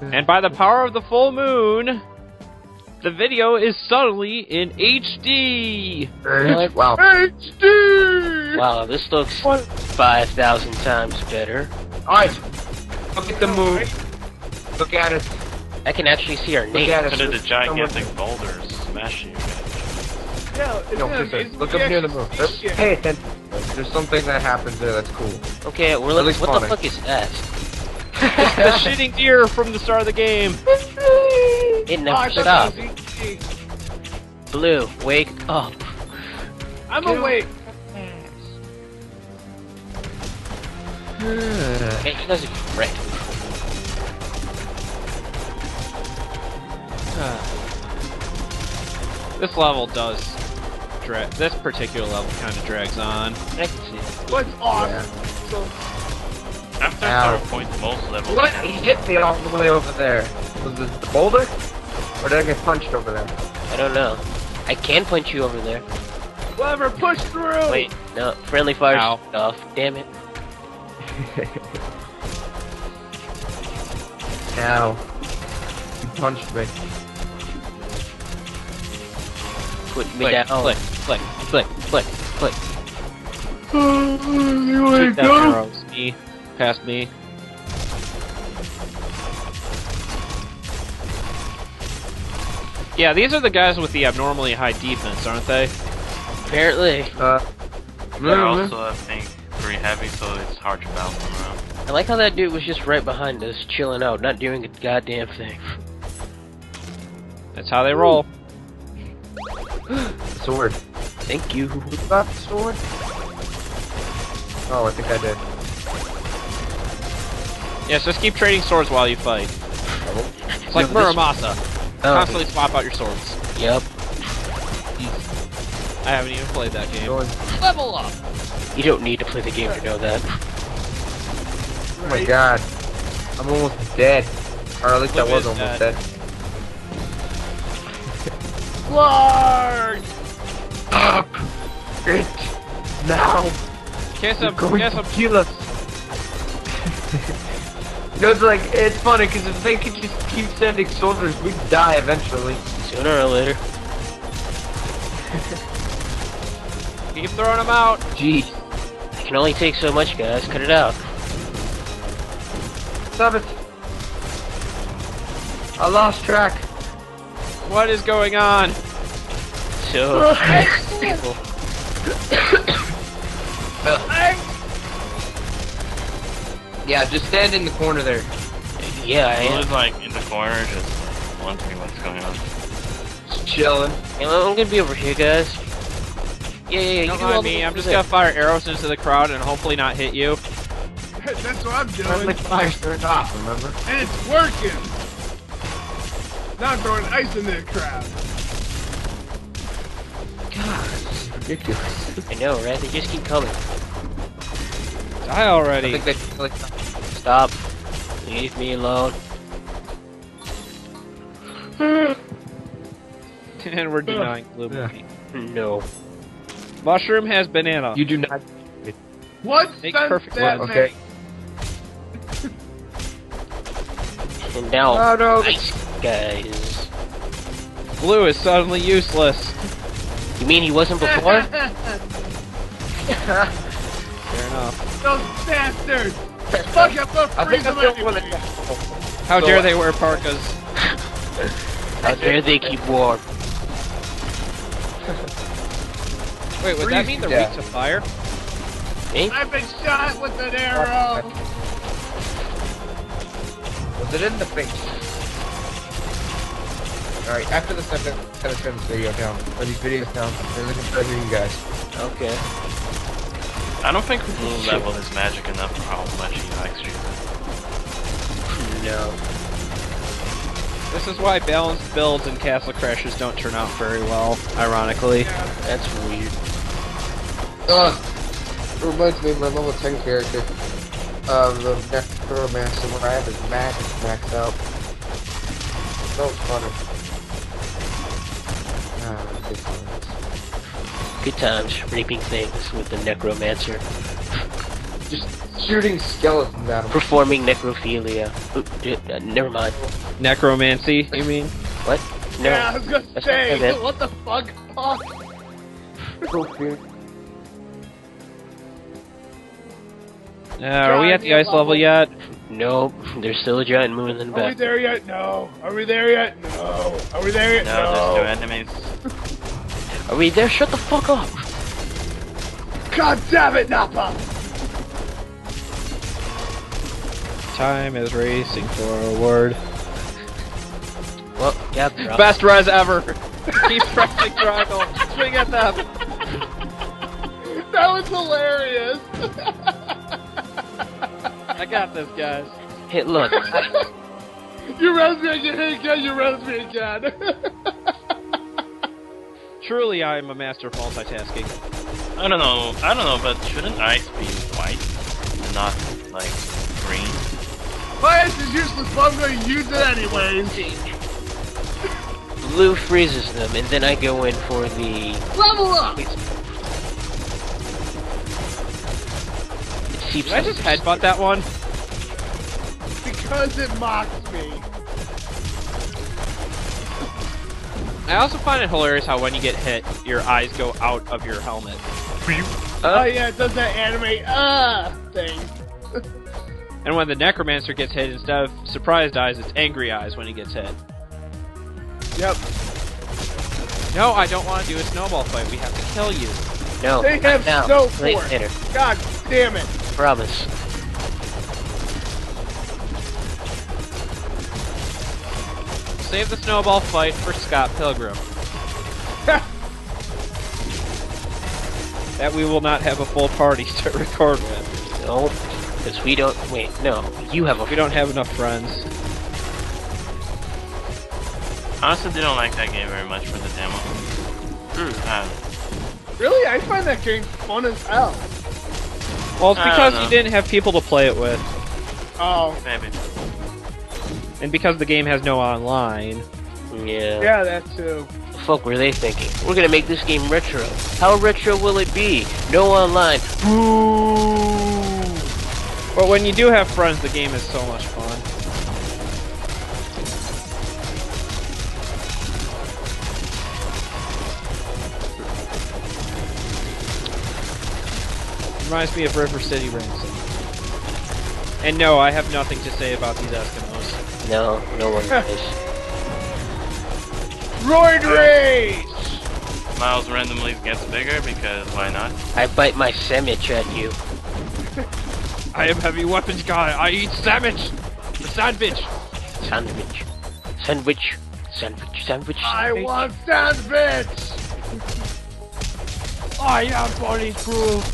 And by the power of the full moon, the video is suddenly in HD. What? Wow. HD! Wow, this looks 5,000 times better. Alright. Look at the moon. Look at it. I can actually see our Look name. at it. Look at the Someone- gigantic boulders smashing you guys. Yeah, it's No, him. please, It's look up near the moon. actually. Pay attention. There's something that happens there that's cool. Okay, we're At looking. What the fuck is that? the shitting deer from the start of the game. It never I thought stopped. that was easy. Blue, wake up. I'm Kill- awake. Hey, you guys are great. This level does. Dra- this particular level kind of drags on. I can see. it. What's awesome? Yeah. So, After Ow. a certain point, most levels. What? He hit me all the way over there. Was it the boulder? Or did I get punched over there? I don't know. I can punch you over there. clever, push through. Wait, no. Friendly fire Ow. off. Damn it. Ow. You punched me. Put me Click, down. click, click, click, click, click. you Shoot that arrows. Me, past me. Yeah, these are the guys with the abnormally high defense, aren't they? Apparently. Uh. They're mhm. also, I think, pretty heavy, so it's hard to bounce them around. I like how that dude was just right behind us, chilling out, not doing a goddamn thing. That's how they roll. Sword. Thank you. Who got the sword? Oh, I think I did. Yes, just keep trading swords while you fight. It's like No, this- Muramasa. Oh, Constantly swap out your swords. yep. I haven't even played that game. Level up! You don't need to play the game to know that. Oh my god. I'm almost dead. Or at least I was almost that. dead. Large. Stop it now. Guess You're I'm, going guess to I'm, kill us. you know, it's like, it's funny because if they could just keep sending soldiers, we'd die eventually. Sooner or later. keep throwing them out. Jeez. It can only take so much, guys. Cut it out. Stop it. I lost track. What is going on? So, people. Yeah, just stand in the corner there. Yeah, I I am. was like in the corner, just wondering what's going on. Just chilling. Yeah, I'm gonna be over here, guys. Yeah, yeah, yeah. You Don't do mind me, I'm just there. gonna fire arrows into the crowd and hopefully not hit you. That's what I'm Friendly doing. fire's turned off, remember? And it's working. Now I'm throwing ice in that crowd. God, ridiculous. I know, right? They just keep coming. Die I already. Think they like Stop. Leave me alone. and we're denying blue Yeah. No. Mushroom has banana. you do not. What Makes sense perfect that sense. Okay. And now, Oh no. ice guys. Blue is suddenly useless. You mean he wasn't before? Fair enough. Those bastards. Fuck, I'm I freeze think them I'm doing anyway. How So- dare they wear parkas? How dare they keep warm? Wait, would that mean to they're death. weak to fire? Eh? I've been shot with an arrow. Was it in the face? Alright, after this, I'm gonna kind of turn this video down. Or these videos down. They're looking for you guys. Okay. I don't think blue level is magic enough for how much he likes you. No. This is why balanced builds in Castle Crashers don't turn out very well, ironically. That's weird. Ugh. It reminds me of my level 10 character. Um, the Necromancer where I have his magic maxed out. So funny. Good times raping things with the necromancer. Just shooting skeletons at him. Performing necrophilia. Oop, uh, never mind. Necromancy, you mean? What? No. Yeah, I was gonna That's say, what the fuck? Oh, Uh, are we at the ice level yet? Nope. There's still a giant moon in the back. are we back. there yet? No. Are we there yet? No. Are we there yet? No, No. there's two enemies. Are we there? Shut the fuck up! God damn it, Nappa! Time is racing forward. Well, yeah, drop. Best res ever! Keep pressing triangle. Swing at them. That was hilarious. I got this, guys. Hit look. you res me again, again, you res me again. Truly, I am a master of multitasking. I don't know. I don't know, but shouldn't ice be white and not like green? My ass is useless, but I'm gonna use it anyways. Blue freezes them, and then I go in for the. Level up! It seeps Did I just headbutt that one? Because it mocks me. I also find it hilarious how when you get hit, your eyes go out of your helmet. Oh yeah, it does that anime, uh, thing. And when the necromancer gets hit, instead of surprised eyes, it's angry eyes when he gets hit. Yep. No, I don't want to do a snowball fight. We have to kill you. No. They have now. snow Late force. later. God damn it. Promise. Save the snowball fight for Scott Pilgrim. that we will not have a full party to record with. No. Because we don't. Wait, no. You have a. We don't have enough friends. Honestly, didn't like that game very much for the demo. Uh, Really? I find that game fun as hell. Well, it's because you didn't have people to play it with, Oh. maybe. And because the game has no online. Yeah. Yeah, that too. The fuck were they thinking? We're gonna make this game retro. How retro will it be? No online. Boo! But when you do have friends, the game is so much fun. Reminds me of River City Ransom. And no, I have nothing to say about these Eskimos. No, no one does. Roid Race! Miles randomly gets bigger because why not? I bite my sandwich at you. I am heavy weapons guy. I eat sandwich. The sandwich. Sandwich. Sandwich. Sandwich. Sandwich. I want sandwich! I am bulletproof.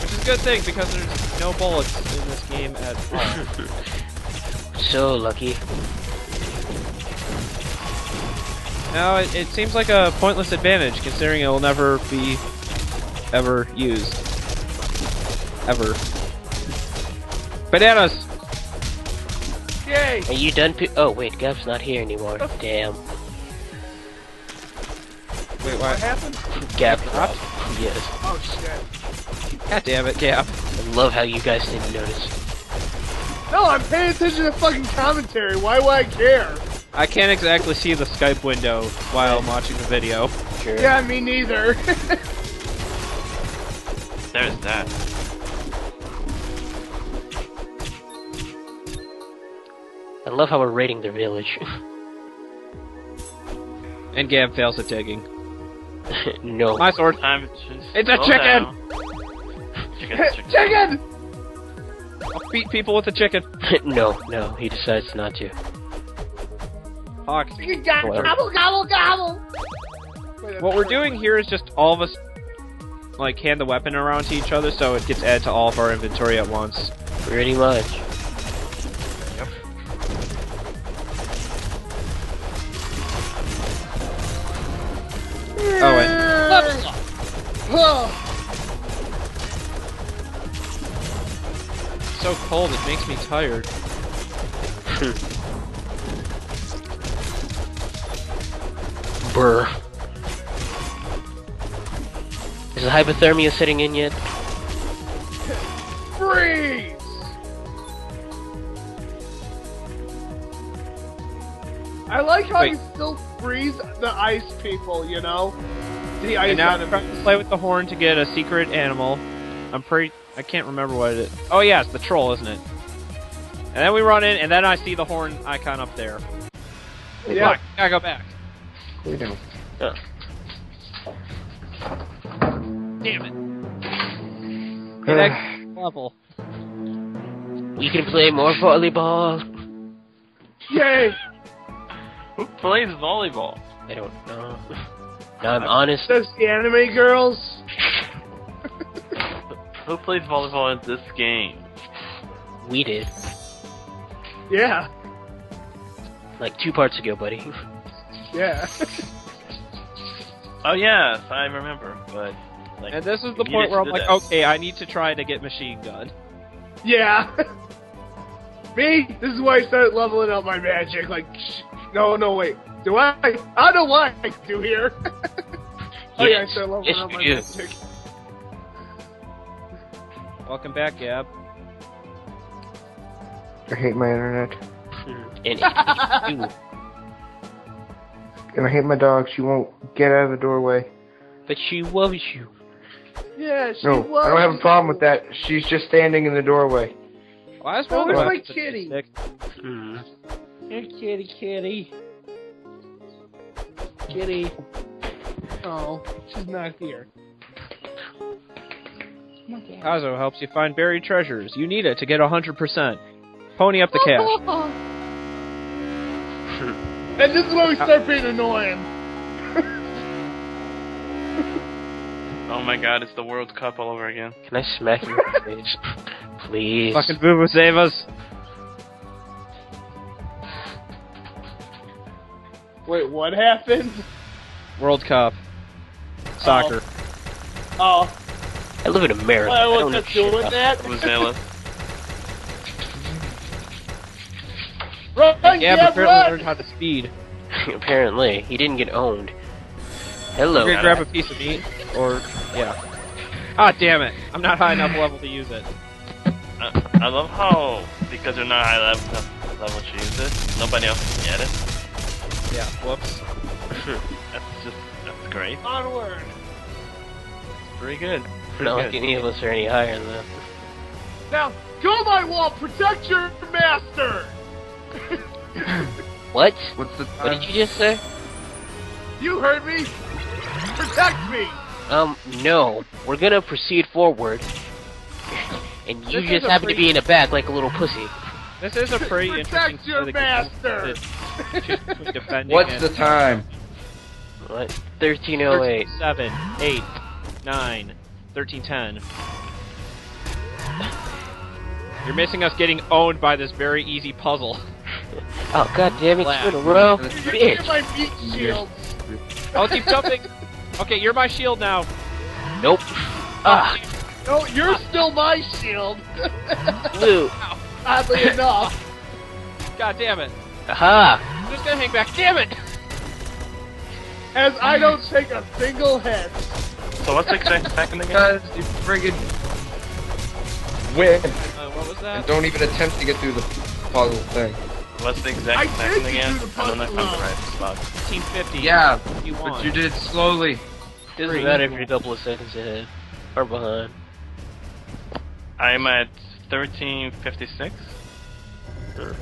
Which is a good thing because there's no bullets in this game at all. So lucky. no, it, it seems like a pointless advantage considering it will never be ever used. Ever. Bananas! Yay! Are you done? Pi- oh wait, Gab's not here anymore. Damn. Wait, What what? happened? Gav dropped? Yes. Oh shit. God damn it, Gab. I love how you guys didn't notice. No, I'm paying attention to fucking commentary. Why would I care? I can't exactly see the Skype window while I'm watching the video. Sure. Yeah, me neither. There's that. I love how we're raiding their village. And Gab fails at digging. no. My sword. Time to just It's a chicken! down. Chicken, chicken. Chicken! I'll beat people with a chicken. no, no, he decides not to. Hawk. Gobble, gobble, gobble, gobble! What we're doing here is just all of us like hand the weapon around to each other so it gets added to all of our inventory at once. Pretty much. Cold it makes me tired. Brr. Is the hypothermia setting in yet? freeze! I like how Wait. you still freeze the ice people, you know? The ice And now I'm trying to play with the horn to get a secret animal. I'm pretty. I can't remember what it is. Oh yeah, it's the troll, isn't it? And then we run in, and then I see the horn icon up there. Yeah. Fuck, gotta go back. We do. Uh, Damn it. Hey, that level. we can play more volleyball. Yay! Who plays volleyball? I don't know. Now I'm honest. Those the anime girls? Who plays volleyball in this game? We did. Yeah. Like two parts ago, buddy. Yeah. Oh yes, I remember. But like, And this is the point where I'm like, that. okay, I need to try to get machine gun. yeah. Me? This is why I started leveling up my magic. Like, sh- no, no, wait. Do I? I know what I do here. oh yeah, I Yes. started leveling Yes, up my do. magic. Welcome back, Gab. I hate my internet. And you, And I hate my dog. She won't get out of the doorway. but she loves you. Yeah, she No, was. I don't have a problem with that. She's just standing in the doorway. Why is Oh, one there's of my kitty. stick? Hmm. Here, kitty, kitty. Kitty. Oh, she's not here. Pazzo helps you find buried treasures. You need it to get 100%. Pony up the cash. And this is where we uh, start being annoying. oh my god, it's the World Cup all over again. Can I smack you in the face? Please. Fucking Boo Boo, save us. Wait, what happened? World Cup. Soccer. Oh, oh. I live in America. I I don't wasn't know shit doing that. Who's zealous? Run, Yeah, yeah, but apparently run! learned how to speed. Apparently, he didn't get owned. Hello. You're gonna grab a piece of meat, or yeah. Ah, damn it! I'm not high enough level to use it. I, I love how because you're not high level level to use it, nobody else can get it. Yeah. Whoops. That's just that's great. Onward. Pretty good. Pretty Not good. like any of us are any higher than that. Now, go my wall, protect your master! What? What's the What did you just say? You heard me! Protect me! Um, no. We're gonna proceed forward. And you This just a happen to be in the back like a little pussy. This is a pretty Protect interesting your story that master! you choose between What's the time? What? 1308. 7, 8, 9, 13, 10. You're missing us getting owned by this very easy puzzle. Oh, god damn it, Laugh. two in a row. You're Bitch. my meat shields! I'll keep jumping. Okay, you're my shield now. Nope. Ah, No, you're still my shield! blue. Oddly enough. God damn it. Aha. I'm just gonna hang back. Damn it! As I don't take a single hit. So what's the exact second again? Because you friggin' win. Uh, what was And that? don't even attempt to get through the puzzle thing. What's the exact did second do again? the I don't know if I'm the right spot. 1550. Yeah, You won. but you did it slowly. Doesn't Three. matter if you're a couple of seconds ahead. Or behind. I'm at 1356.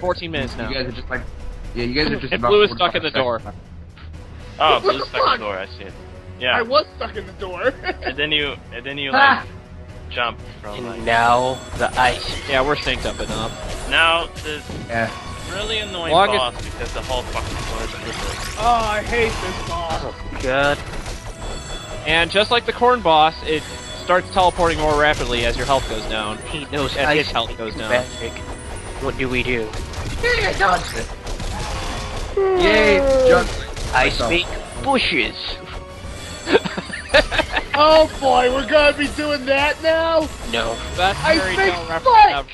14 minutes now. You guys are just like, yeah, you guys are just. And about Blue is stuck in the door. seconds. Oh, blue the stuck in the door. I see it. I was stuck in the door. and then you and then you Ah! like jump from like And now, the ice. Yeah, we're synced up enough. now this Yeah. really annoying Longest- boss because the whole fucking floor is blue. oh, I hate this boss. Oh, god. And just like the corn boss, it starts teleporting more rapidly as your health goes down. He knows As ice his health goes down. magic. What do we do? Yay, I dodged it. Yay, just I Myself. speak bushes. Oh boy, we're gonna be doing that now? No. Best I fairy think tale reference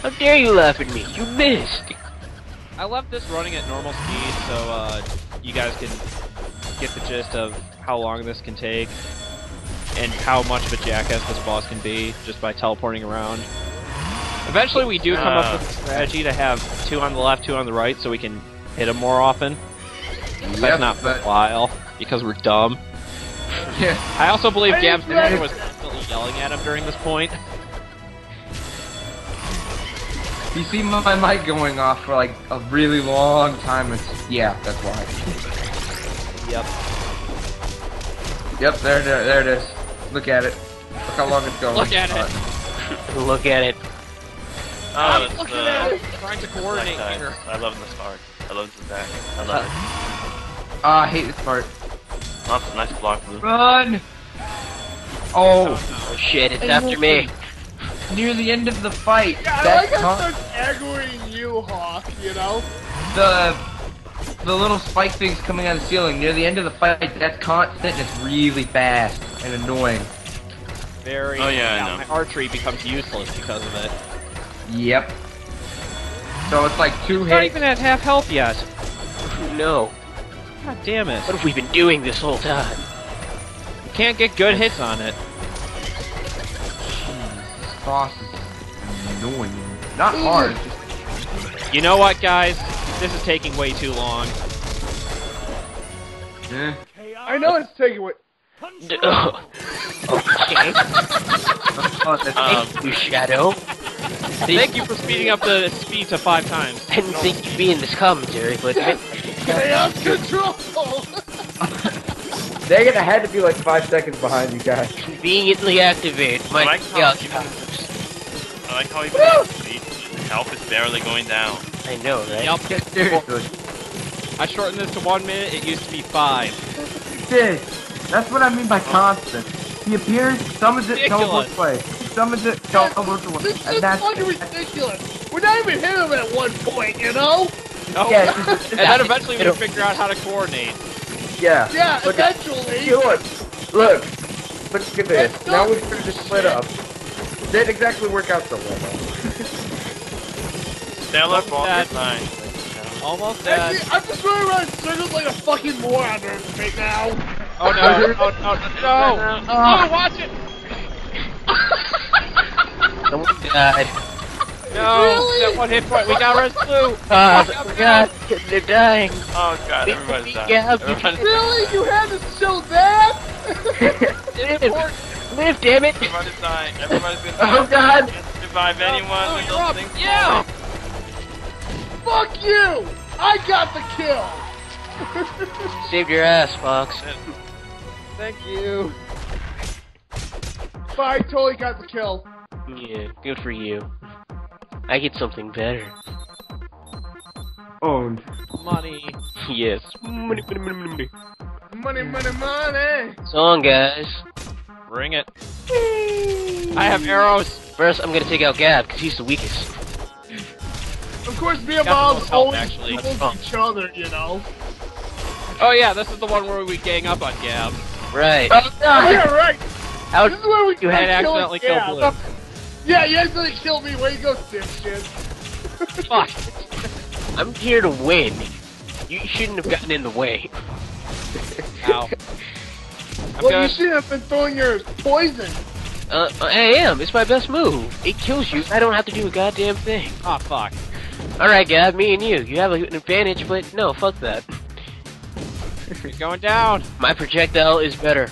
How dare you laugh at me? You missed. I love this running at normal speed, so uh, you guys can get the gist of how long this can take. and how much of a jackass this boss can be just by teleporting around. Eventually, we do come up with a strategy to have two on the left, two on the right, so we can hit him more often. Yep, That's not for but a while because we're dumb. yeah, I also believe I Gab's didn't dad know- was constantly yelling at him during this point. you see my mic going off for like a really long time. It's yeah, that's why. Yep. Yep, there, there, there it is. Look at it. Look how long it's going. Look at it. Uh, Look at it. Oh, that's looking the at it. Trying to coordinate here. I love this part. I love this attack. I love it. Ah, I hate this part. Oh, it's a nice block blue. Run! Oh, Oh shit, it's after me. near the end of the fight, Yeah, I that like how con- it starts aggroing you, Hawk, you know? the the little spike things coming out of the ceiling near the end of the fight. That's constant. and It's really fast and annoying. Very. Oh, yeah, I know. My archery becomes useless because of it. Yep. So it's like two It's not even at half health yet. No. God damn it. What have we been doing this whole time? You can't get good hits on it. This boss is annoying. Not hard. You know what, guys? This is taking way too long. eh. I know it's taking way. D-. Okay. Oh, Um, Thank Shadow. Thank you for speeding up the speed to five times. I didn't think you'd be in this commentary, but Chaos control! They're gonna have to be like five seconds behind you guys. conveniently activate my I like how yeah, even, I like how even the speed, health is barely going down. I know, right? Yep. seriously. I shortened this to one minute. It used to be five. Dude, that's what I mean by oh. constant. He appears, summons it, Ridiculous. teleports away. Summons it, teleports away. This And is that's fucking ridiculous! We're not even hitting him at one point, you know? Oh. Yeah, it's just- and then eventually we figure out how to coordinate. Yeah. Yeah, Look at- eventually! Look, look, look at this. Let's Now go. we should just split up. Didn't exactly work out so well. though. Stellar Almost ball dead. design. Almost dead. Actually, I'm just running around in circles like a fucking moron right now. Oh no! Oh, oh no! No! Oh, watch it! Someone died. No! Really? That one hit point. We got red blue. Ah, I forgot. They're dying. Oh god, everybody's dying. yeah, Everybody's Really? You had to show that? Live, live, damn it. Everybody's dying. Everybody's gonna die. Oh god! Can't survive anyone Oh, those up. things. Yeah! Fuck you! I got the kill! Saved your ass, Fox. Thank you. But I totally got the kill. Yeah, good for you. I get something better. owned. Money. Yes. Money, money, money, money. Money, money, money! Song, guys. Bring it. I have arrows. First, I'm gonna take out Gab, because he's the weakest. Of course, me and Got the Bob most help, always actually. each other, you know? Oh yeah, this is the one where we gang up on Gab. Right. Oh, yeah, right! How This is where we you had accidentally yeah. kill Blue. Yeah, you accidentally killed me. Way to go, dipshit. Fuck. I'm here to win. You shouldn't have gotten in the way. Ow. I'm well, gonna. you should have been throwing your poison. Uh, I am. It's my best move. It kills you. I don't have to do a goddamn thing. Oh fuck. Alright, Gab, me and you. You have an advantage, but no, fuck that. You're going down. My projectile is better.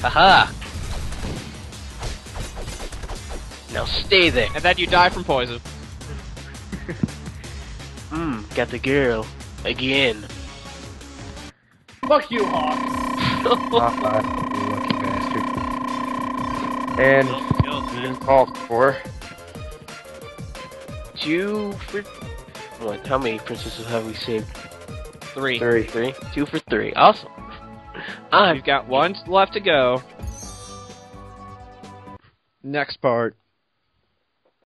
Haha. Now stay there. And then you die from poison. Mmm, got the girl. Again. Fuck you, Hawk. Ah, you lucky bastard. And Kills, kills, even man. called for. Two for... What, how many princesses have we saved? Three. Three. Three? Two for three. Awesome. You've got one left to go. Next part.